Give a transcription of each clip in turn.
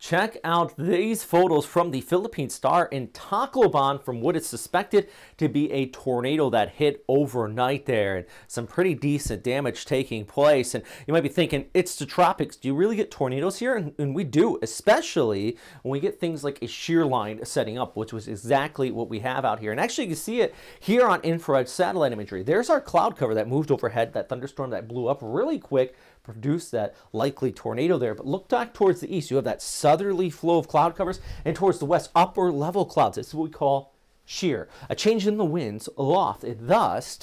Check out these photos from the Philippine Star in Tacloban from what is suspected to be a tornado that hit overnight there and some pretty decent damage taking place. And you might be thinking, it's the tropics. Do you really get tornadoes here? And, and we do, especially when we get things like a shear line setting up, which was exactly what we have out here. And actually, you can see it here on infrared satellite imagery. There's our cloud cover that moved overhead, that thunderstorm that blew up really quick produce that likely tornado there. But look back towards the east. You have that southerly flow of cloud covers, and towards the west, upper level clouds. Is what we call shear. A change in the winds aloft. And thus,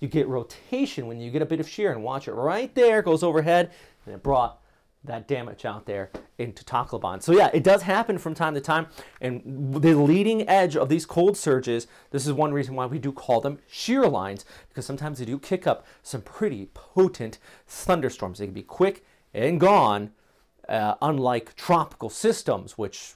you get rotation when you get a bit of shear. And watch it right there, goes overhead, and it brought that damage out there into Tacloban. So yeah, it does happen from time to time. And the leading edge of these cold surges, this is one reason why we do call them shear lines, because sometimes they do kick up some pretty potent thunderstorms. They can be quick and gone, uh, unlike tropical systems, which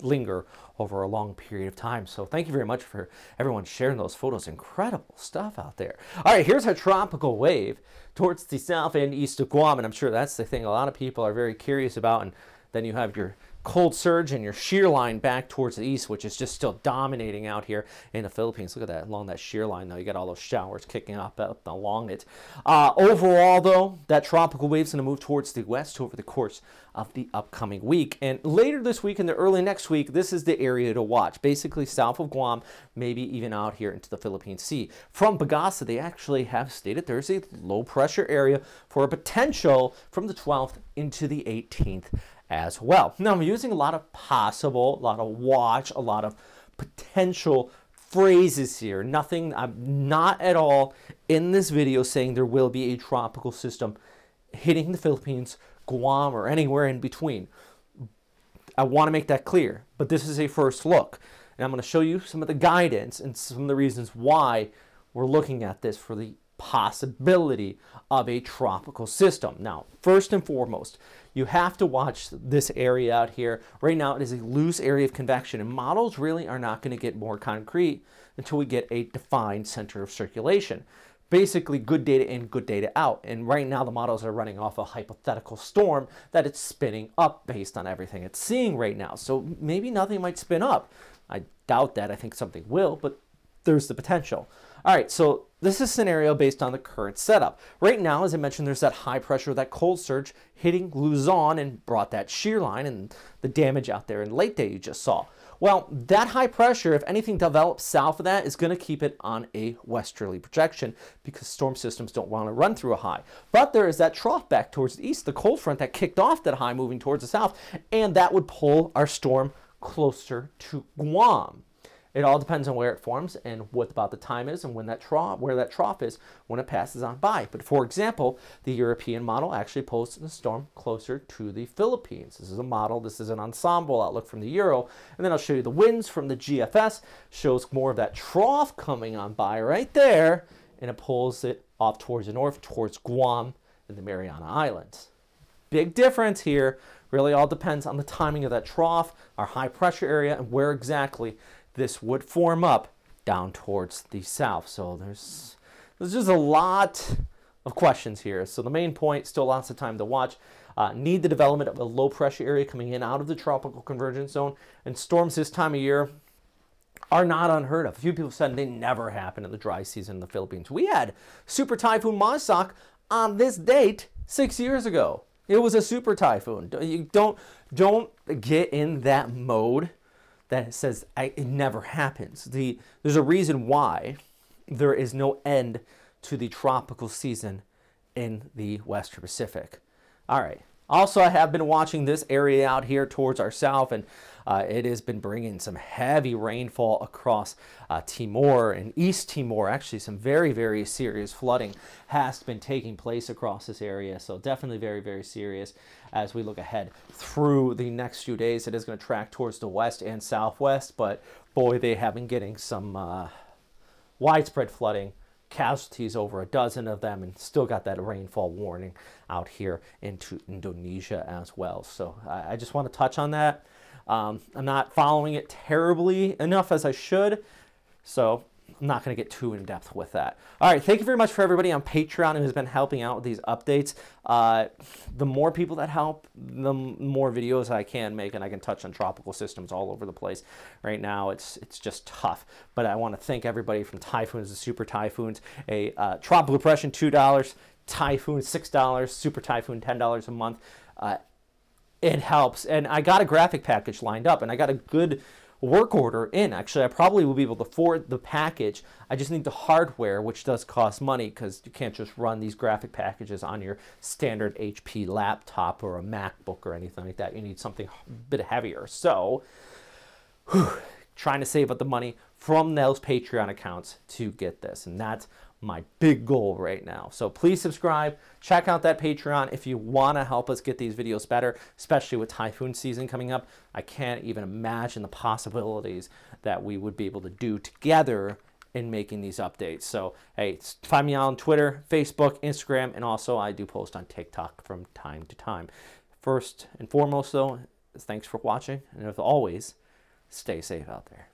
linger over a long period of time. So thank you very much for everyone sharing those photos. Incredible stuff out there. All right, here's a tropical wave towards the south and east of Guam. And I'm sure that's the thing a lot of people are very curious about. And then you have your cold surge and your shear line back towards the east, which is just still dominating out here in the Philippines. Look at that along that shear line, though. You got all those showers kicking up, up along it. Uh, overall, though, that tropical wave is going to move towards the west over the course of the upcoming week. And later this week and the early next week, this is the area to watch. Basically, south of Guam, maybe even out here into the Philippine Sea. From PAGASA, they actually have stated there's a low pressure area for a potential from the 12th into the 18th as well. Now I'm using a lot of possible, a lot of watch, a lot of potential phrases here. Nothing, I'm not at all in this video saying there will be a tropical system hitting the Philippines, Guam, or anywhere in between. I want to make that clear, but this is a first look. And I'm going to show you some of the guidance and some of the reasons why we're looking at this for the possibility of a tropical system. Now, first and foremost, you have to watch this area out here. Right now, it is a loose area of convection, and models really are not going to get more concrete until we get a defined center of circulation. Basically, good data in, good data out. And right now, the models are running off a hypothetical storm that it's spinning up based on everything it's seeing right now. So maybe nothing might spin up. I doubt that. I think something will, but there's the potential. All right, so this is a scenario based on the current setup. Right now, as I mentioned, there's that high pressure, that cold surge hitting Luzon and brought that shear line and the damage out there in late day you just saw. Well, that high pressure, if anything develops south of that, is going to keep it on a westerly projection because storm systems don't want to run through a high. But there is that trough back towards the east, the cold front that kicked off that high moving towards the south, and that would pull our storm closer to Guam. It all depends on where it forms and what about the time is and when that trough, where that trough is when it passes on by. But for example, the European model actually poses the storm closer to the Philippines. This is a model. This is an ensemble outlook from the Euro. And then I'll show you the winds from the GFS. Shows more of that trough coming on by right there. And it pulls it off towards the north, towards Guam and the Mariana Islands. Big difference here. Really all depends on the timing of that trough, our high pressure area, and where exactly this would form up down towards the south. So there's, there's just a lot of questions here. So the main point, still lots of time to watch. Uh, need the development of a low pressure area coming in out of the tropical convergence zone. And storms this time of year are not unheard of. A few people said they never happen in the dry season in the Philippines. We had Super Typhoon Maysak on this date six years ago. It was a super typhoon. You don't don't get in that mode that says I, it never happens. The, there's a reason why there is no end to the tropical season in the Western Pacific. All right. Also, I have been watching this area out here towards our south, and uh, it has been bringing some heavy rainfall across uh, Timor and East Timor. Actually, some very, very serious flooding has been taking place across this area. So definitely very, very serious as we look ahead through the next few days. It is going to track towards the west and southwest, but boy, they have been getting some uh, widespread flooding casualties, over a dozen of them, and still got that rainfall warning out here into Indonesia as well. So I, I just want to touch on that. Um, I'm not following it terribly enough as I should. So I'm not going to get too in depth with that. All right, thank you very much for everybody on Patreon who has been helping out with these updates. Uh, the more people that help, the more videos I can make, and I can touch on tropical systems all over the place. Right now, it's it's just tough. But I want to thank everybody from typhoons to super typhoons. A uh, tropical depression, two dollars. Typhoon, six dollars. Super typhoon, ten dollars a month. Uh, it helps, and I got a graphic package lined up, and I got a good work order in. Actually, I probably will be able to afford the package. I just need the hardware, which does cost money because you can't just run these graphic packages on your standard HP laptop or a MacBook or anything like that. You need something a bit heavier. So, whew, trying to save up the money from those Patreon accounts to get this. And that's my big goal right now. So please subscribe, check out that Patreon if you want to help us get these videos better, especially with typhoon season coming up. I can't even imagine the possibilities that we would be able to do together in making these updates. So, hey, find me on Twitter, Facebook, Instagram, and also I do post on TikTok from time to time. First and foremost, though, thanks for watching, and as always, stay safe out there.